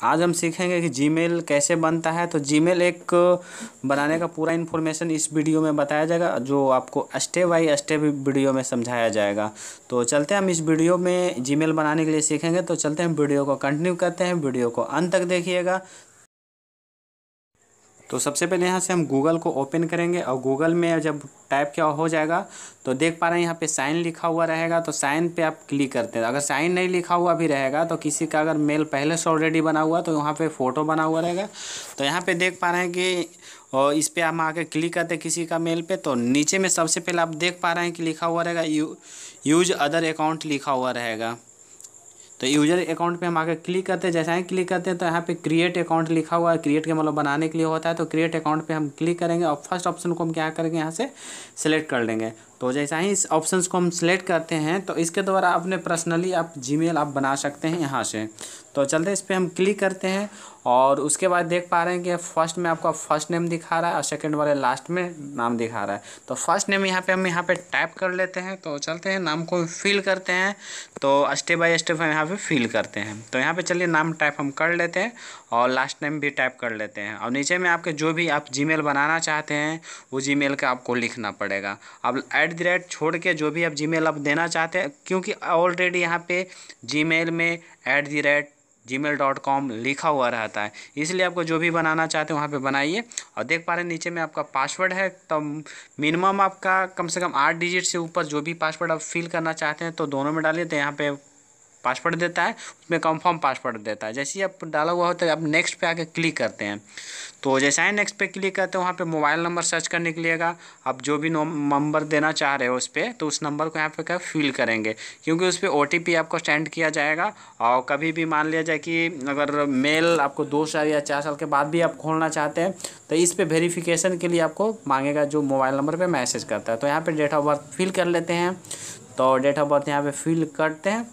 आज हम सीखेंगे कि जीमेल कैसे बनता है। तो जीमेल एक बनाने का पूरा इन्फॉर्मेशन इस वीडियो में बताया जाएगा, जो आपको स्टेप बाई स्टेप वीडियो में समझाया जाएगा। तो चलते हैं हम इस वीडियो में जीमेल बनाने के लिए सीखेंगे। तो चलते हैं वीडियो को कंटिन्यू करते हैं। वीडियो को अंत तक देखिएगा। तो सबसे पहले यहाँ से हम गूगल को ओपन करेंगे और गूगल में जब टाइप क्या हो जाएगा तो देख पा रहे हैं यहाँ पे साइन लिखा हुआ रहेगा तो साइन पे आप क्लिक करते हैं। अगर साइन नहीं लिखा हुआ भी रहेगा तो किसी का अगर मेल पहले से ऑलरेडी बना हुआ तो वहाँ पे फ़ोटो बना हुआ रहेगा। तो यहाँ पे देख पा रहे हैं कि और इस पर हम आके क्लिक करते हैं किसी का मेल पे तो नीचे में सबसे पहले आप देख पा रहे हैं कि लिखा हुआ रहेगा यू यूज़ अदर अकाउंट लिखा हुआ रहेगा। तो यूज़र अकाउंट पे हम आकर क्लिक करते हैं, जैसा ही क्लिक करते हैं तो यहाँ पे क्रिएट अकाउंट लिखा हुआ है। क्रिएट के मतलब बनाने के लिए होता है तो क्रिएट अकाउंट पे हम क्लिक करेंगे और फ़र्स्ट ऑप्शन को हम क्या करेंगे, यहाँ से सेलेक्ट कर लेंगे। तो जैसा ही इस ऑप्शन को हम सिलेक्ट करते हैं तो इसके द्वारा अपने पर्सनली आप जी आप बना सकते हैं यहाँ से। तो चलते इस पर हम क्लिक करते हैं और उसके बाद देख पा रहे हैं कि फ़र्स्ट में आपका फ़र्स्ट नेम दिखा रहा है और सेकंड वाले लास्ट में नाम दिखा रहा है। तो फ़र्स्ट नेम यहाँ पे हम यहाँ पे टाइप कर लेते हैं। तो चलते हैं, नाम को फिल करते हैं। तो स्टेप बाय स्टेप हम यहाँ पे फिल करते हैं। तो यहाँ पे चलिए, नाम टाइप हम कर लेते हैं और लास्ट नेम भी टाइप कर लेते हैं। और नीचे में आपके जो भी आप जी बनाना चाहते हैं, वो जी का आपको लिखना पड़ेगा। अब एट द रेट छोड़ के जो भी आप जी आप देना चाहते हैं, क्योंकि ऑलरेडी यहाँ पे जी में at the rate Gmail dot com लिखा हुआ रहता है। इसलिए आपको जो भी बनाना चाहते हैं वहाँ पे बनाइए। और देख पा रहे हैं नीचे में आपका पासवर्ड है तो मिनिमम आपका कम से कम आठ डिजिट से ऊपर जो भी पासवर्ड आप फिल करना चाहते हैं तो दोनों में डालिए तो यहाँ पे पासवर्ड देता है, उसमें कंफर्म पासवर्ड देता है। जैसे ही आप डाला हुआ होता है, आप नेक्स्ट पे आके क्लिक करते हैं। तो जैसा ही नेक्स्ट पे क्लिक करते हैं, वहाँ पे मोबाइल नंबर सर्च करने के लिए आप जो भी नंबर देना चाह रहे हो उस पर तो उस नंबर को यहाँ पे क्या फिल करेंगे। क्योंकि उस पर ओ आपको सेंड किया जाएगा, और कभी भी मान लिया जाए कि अगर मेल आपको दो साल या चार साल के बाद भी आप खोलना चाहते हैं तो इस पर वेरीफिकेशन के लिए आपको मांगेगा जो मोबाइल नंबर पर मैसेज करता है। तो यहाँ पर डेट ऑफ़ बर्थ फिल कर लेते हैं। तो डेट ऑफ़ बर्थ यहाँ पर फिल करते हैं।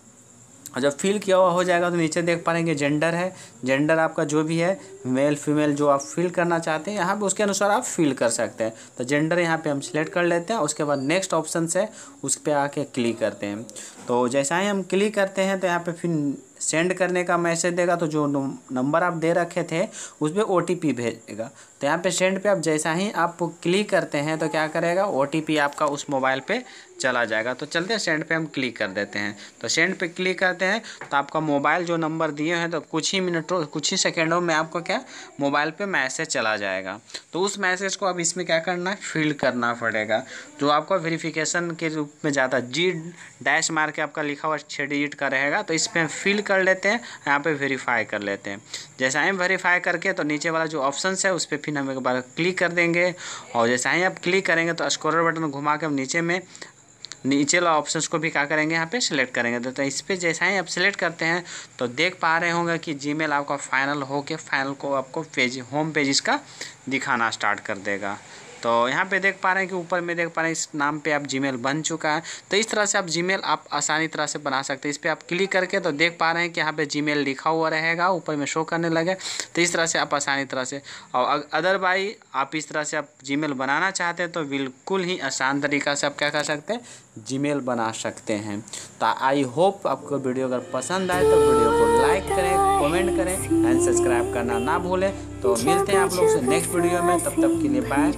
और जब फिल किया हुआ हो जाएगा तो नीचे देख पाएँगे जेंडर है। जेंडर आपका जो भी है मेल फीमेल जो आप फिल करना चाहते हैं, यहाँ पे उसके अनुसार आप फिल कर सकते हैं। तो जेंडर यहाँ पे हम सिलेक्ट कर लेते हैं, उसके बाद नेक्स्ट ऑप्शन से उस पर आके क्लिक करते हैं। तो जैसा ही हम क्लिक करते हैं तो यहाँ पर फिर सेंड करने का मैसेज देगा तो जो नंबर आप दे रखे थे उस पर ओ भेजेगा। तो यहाँ पे सेंड पे आप जैसा ही आप क्लिक करते हैं तो क्या करेगा ओटीपी आपका उस मोबाइल पे चला जाएगा। तो चलते हैं, सेंड पे हम क्लिक कर देते हैं। तो सेंड पे क्लिक करते हैं तो आपका मोबाइल जो नंबर दिए हैं तो कुछ ही मिनटों, कुछ ही सेकेंडों में आपको क्या, मोबाइल पे मैसेज चला जाएगा। तो उस मैसेज को अब इसमें क्या करना है फिल करना पड़ेगा। जो आपका वेरिफिकेशन के रूप में जाता जी, डैश मार के आपका लिखा हुआ छः डिजिट का रहेगा तो इस पर हम फिल कर लेते हैं यहाँ पे वेरीफाई कर लेते हैं। जैसा ही वेरीफाई करके तो नीचे वाला जो ऑप्शन है उस पर फिर हम एक बार क्लिक कर देंगे। और जैसा ही आप क्लिक करेंगे तो स्क्रोल बटन घुमा के हम नीचे में नीचे वाला ऑप्शन को भी क्या करेंगे यहाँ पे सिलेक्ट करेंगे। तो, तो इस पर जैसा ही आप सिलेक्ट करते हैं तो देख पा रहे होंगे कि जीमेल आपका फाइनल हो के फाइनल को आपको पेज होम पेज इसका दिखाना स्टार्ट कर देगा। तो यहाँ पे देख पा रहे हैं कि ऊपर में देख पा रहे हैं, इस नाम पे आप जीमेल बन चुका है। तो इस तरह से आप जीमेल आप आसानी तरह से बना सकते हैं। इस पर आप क्लिक करके तो देख पा रहे हैं कि यहाँ पे जीमेल लिखा हुआ रहेगा, ऊपर में शो करने लगे। तो इस तरह से आप आसानी तरह से, और अदरवाइज़ आप इस तरह से आप जी बनाना चाहते हैं तो बिल्कुल ही आसान तरीका से आप क्या कर सकते हैं जी बना सकते हैं। तो आई होप आपको वीडियो अगर पसंद आए तो वीडियो को लाइक करें कमेंट करें एंड सब्सक्राइब करना ना भूलें। तो मिलते हैं आप लोग से नेक्स्ट वीडियो में। तब तक के लिए बाय